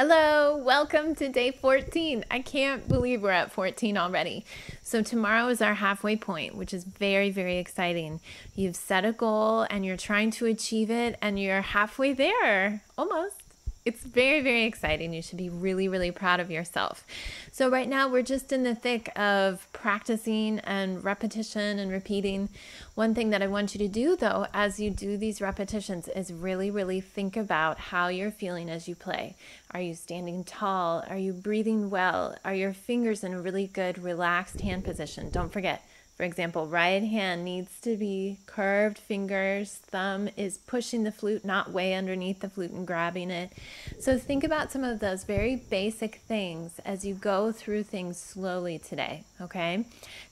Hello, welcome to day 14. I can't believe we're at 14 already. So, tomorrow is our halfway point, which is very, very exciting. You've set a goal and you're trying to achieve it, and you're halfway there almost. It's very, very exciting. You should be really, really proud of yourself. So, right now, we're just in the thick of practicing and repetition and repeating. One thing that I want you to do, though, as you do these repetitions, is really, really think about how you're feeling as you play. Are you standing tall? Are you breathing well? Are your fingers in a really good, relaxed hand position? Don't forget for example, right hand needs to be curved fingers, thumb is pushing the flute, not way underneath the flute and grabbing it. So think about some of those very basic things as you go through things slowly today, okay?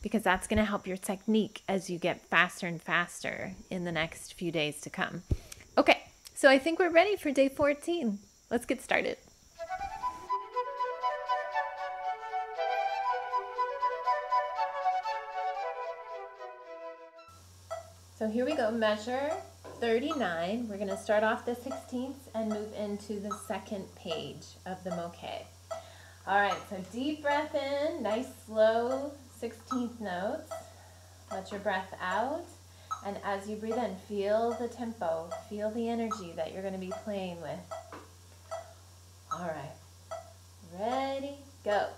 Because that's going to help your technique as you get faster and faster in the next few days to come. Okay, so I think we're ready for day 14. Let's get started. So here we go, measure 39. We're gonna start off the 16th and move into the second page of the Mouquet. All right, so deep breath in, nice slow 16th notes. Let your breath out. And as you breathe in, feel the tempo, feel the energy that you're gonna be playing with. All right, ready, go.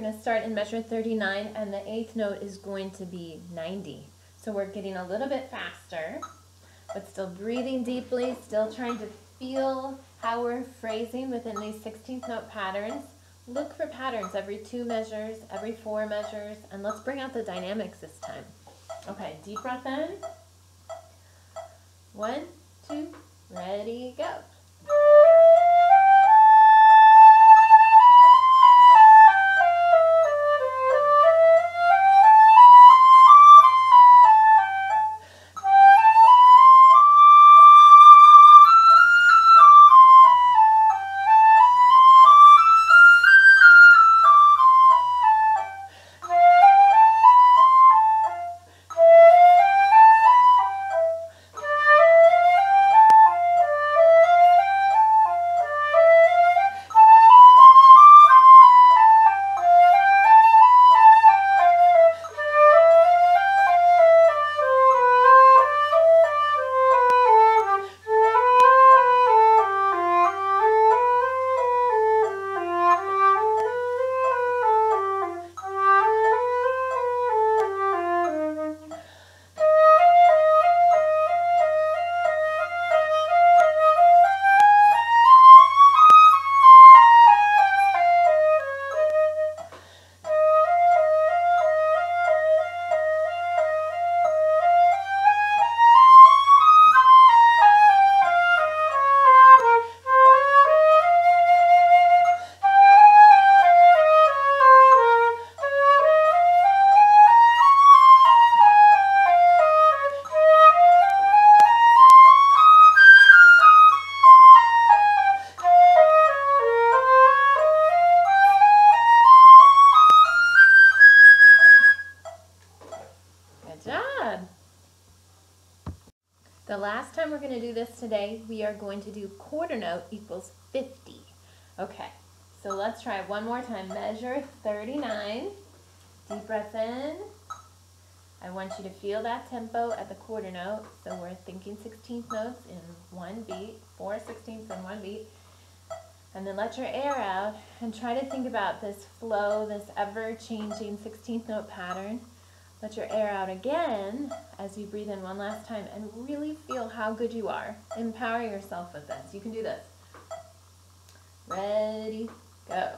Going to start in measure 39 and the eighth note is going to be 90. So we're getting a little bit faster, but still breathing deeply, still trying to feel how we're phrasing within these 16th note patterns. Look for patterns every two measures, every four measures, and let's bring out the dynamics this time. Okay, deep breath in. One, two, ready, go. Today. We are going to do quarter note equals 50. Okay, so let's try one more time. Measure 39. Deep breath in. I want you to feel that tempo at the quarter note. So we're thinking 16th notes in one beat, four 16ths in one beat. And then let your air out and try to think about this flow, this ever-changing 16th note pattern. Let your air out again as you breathe in one last time and really feel how good you are. Empower yourself with this. You can do this. Ready, go.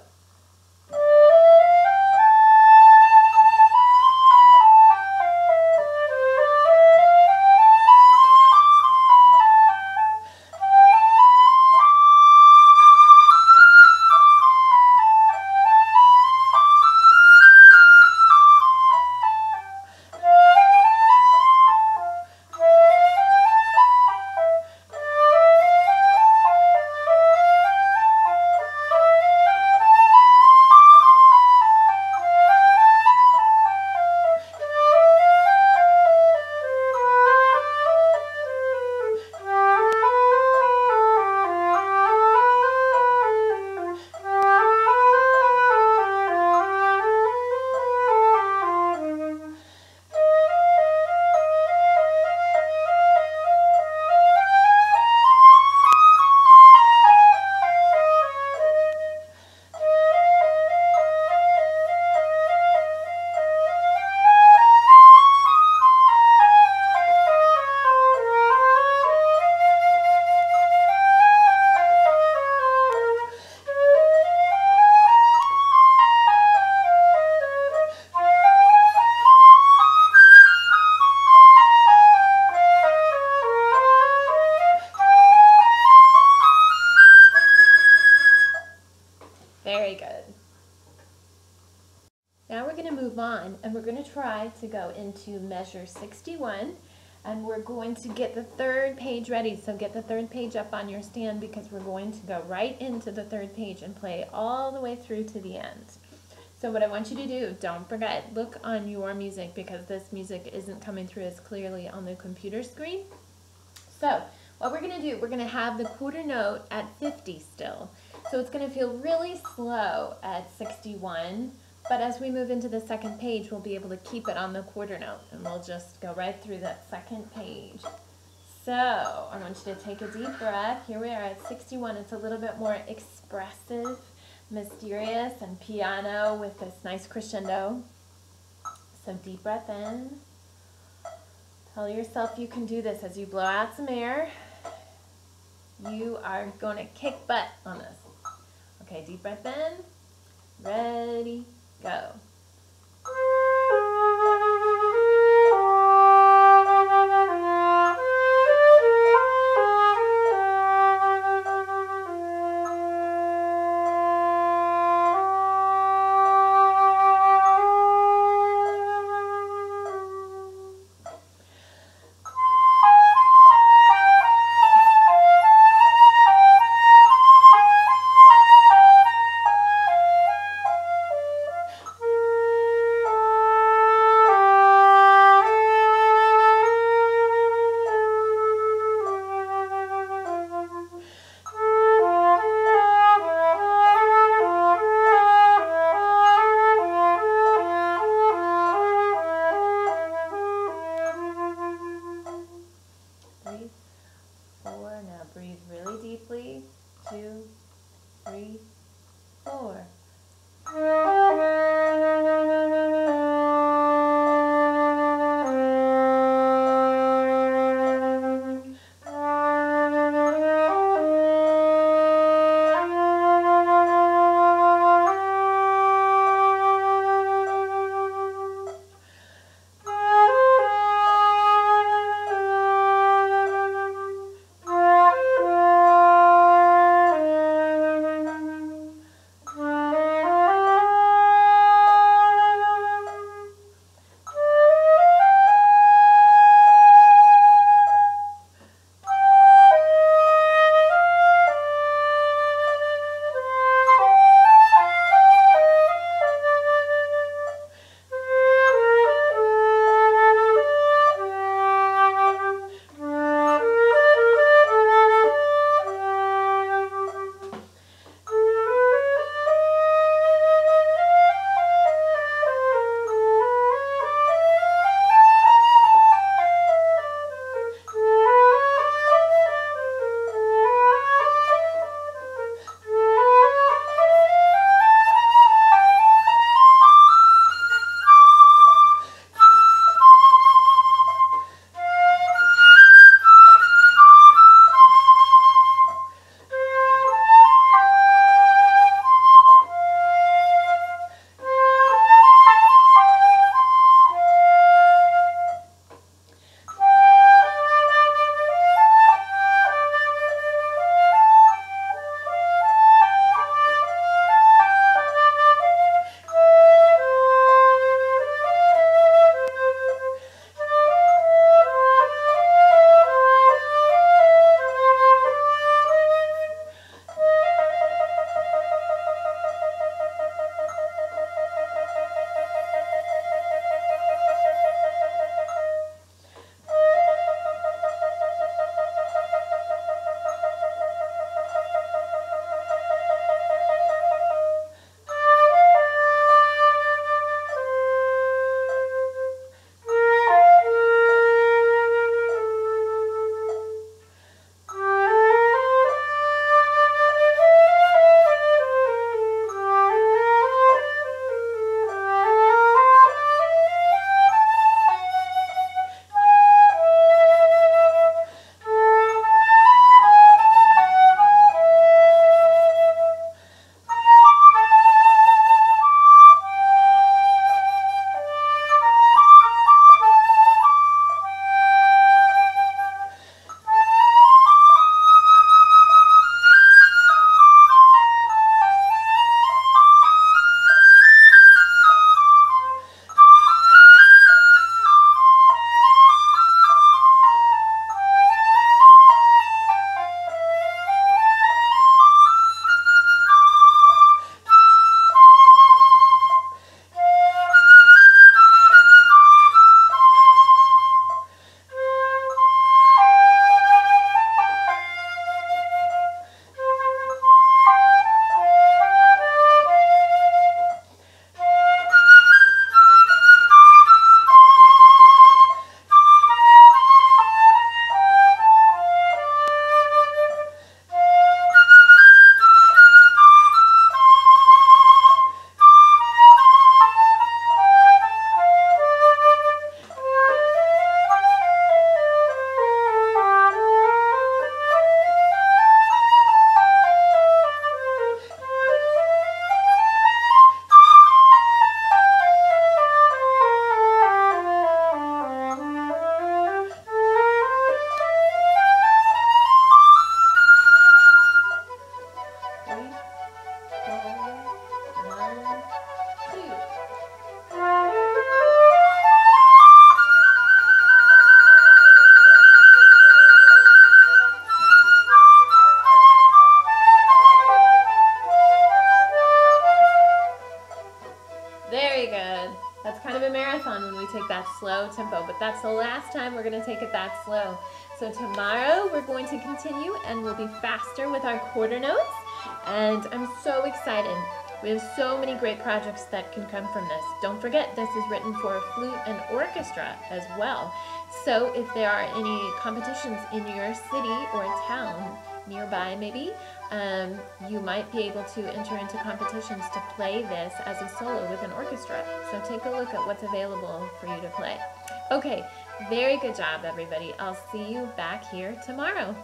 On and we're going to try to go into measure 61 and we're going to get the third page ready. So get the third page up on your stand because we're going to go right into the third page and play all the way through to the end. So what I want you to do, don't forget, look on your music because this music isn't coming through as clearly on the computer screen. So what we're going to do, we're going to have the quarter note at 50 still. So it's going to feel really slow at 61, but as we move into the second page, we'll be able to keep it on the quarter note, and we'll just go right through that second page. So I want you to take a deep breath. Here we are at 61. It's a little bit more expressive, mysterious, and piano with this nice crescendo. So deep breath in. Tell yourself you can do this as you blow out some air. You are going to kick butt on this. Okay, deep breath in. Ready, go. That's the last time we're going to take it that slow. So tomorrow we're going to continue and we'll be faster with our quarter notes. And I'm so excited. We have so many great projects that can come from this. Don't forget, this is written for flute and orchestra as well. So if there are any competitions in your city or town nearby maybe, um, you might be able to enter into competitions to play this as a solo with an orchestra. So take a look at what's available for you to play. Okay, very good job everybody. I'll see you back here tomorrow.